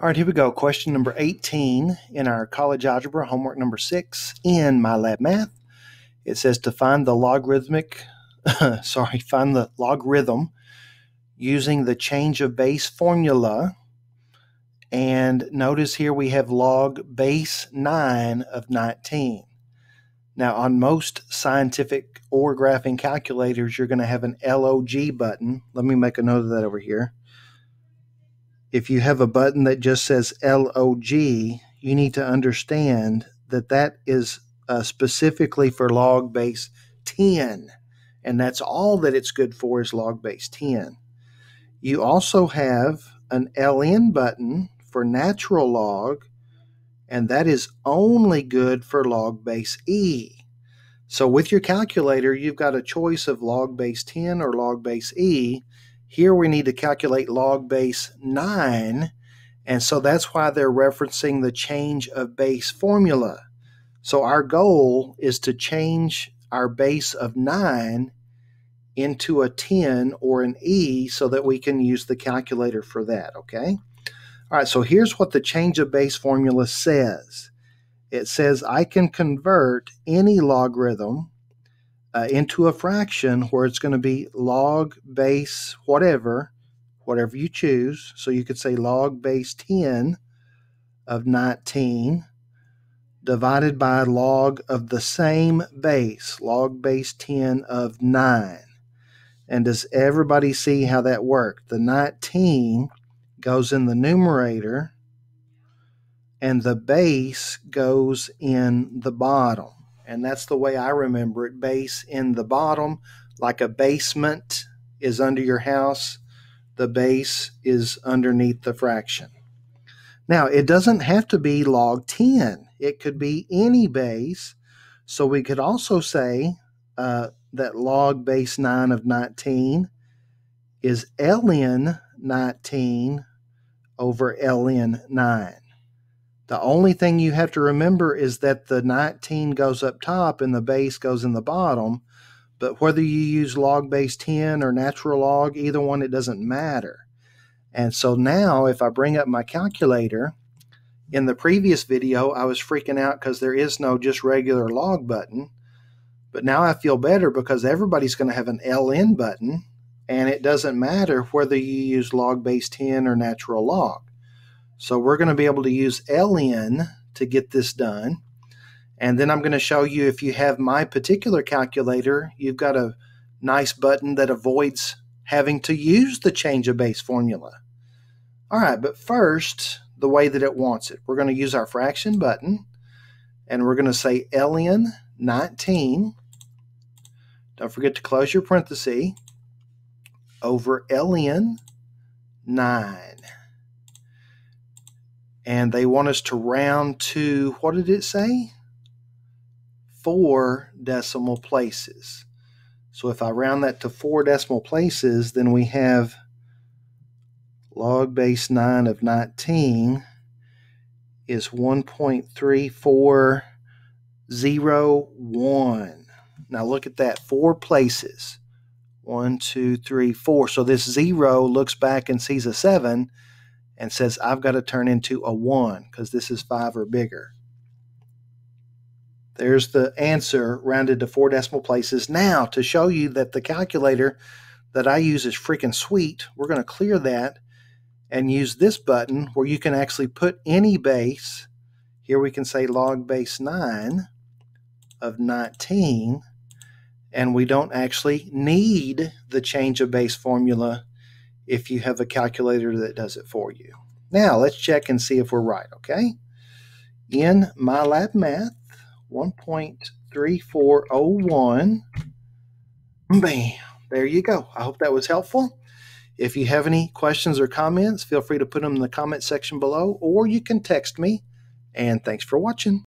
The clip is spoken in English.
All right, here we go. Question number 18 in our college algebra homework number six in MyLab Math. It says to find the logarithmic, sorry, find the logarithm using the change of base formula. And notice here we have log base 9 of 19. Now, on most scientific or graphing calculators, you're going to have an LOG button. Let me make a note of that over here if you have a button that just says LOG, you need to understand that that is uh, specifically for log base 10. And that's all that it's good for is log base 10. You also have an LN button for natural log, and that is only good for log base E. So with your calculator, you've got a choice of log base 10 or log base E here we need to calculate log base 9, and so that's why they're referencing the change of base formula. So our goal is to change our base of 9 into a 10 or an E so that we can use the calculator for that, okay? All right, so here's what the change of base formula says. It says I can convert any logarithm uh, into a fraction where it's going to be log base whatever, whatever you choose. So you could say log base 10 of 19 divided by log of the same base, log base 10 of 9. And does everybody see how that worked? The 19 goes in the numerator and the base goes in the bottom and that's the way I remember it. Base in the bottom, like a basement is under your house, the base is underneath the fraction. Now, it doesn't have to be log 10, it could be any base. So we could also say uh, that log base 9 of 19 is ln 19 over ln 9. The only thing you have to remember is that the 19 goes up top and the base goes in the bottom. But whether you use log base 10 or natural log, either one, it doesn't matter. And so now if I bring up my calculator, in the previous video, I was freaking out because there is no just regular log button. But now I feel better because everybody's going to have an LN button, and it doesn't matter whether you use log base 10 or natural log. So we're going to be able to use LN to get this done. And then I'm going to show you if you have my particular calculator, you've got a nice button that avoids having to use the change of base formula. All right, but first, the way that it wants it. We're going to use our fraction button, and we're going to say LN 19. Don't forget to close your parenthesis over LN 9 and they want us to round to what did it say? Four decimal places. So if I round that to four decimal places, then we have log base 9 of 19 is 1.3401. Now look at that, four places. One, two, three, four. So this zero looks back and sees a seven and says I've got to turn into a 1 because this is 5 or bigger. There's the answer rounded to four decimal places. Now, to show you that the calculator that I use is freaking sweet, we're going to clear that and use this button where you can actually put any base. Here we can say log base 9 of 19, and we don't actually need the change of base formula if you have a calculator that does it for you. Now let's check and see if we're right, okay? In MyLab Math 1.3401, bam, there you go. I hope that was helpful. If you have any questions or comments, feel free to put them in the comment section below, or you can text me. And thanks for watching.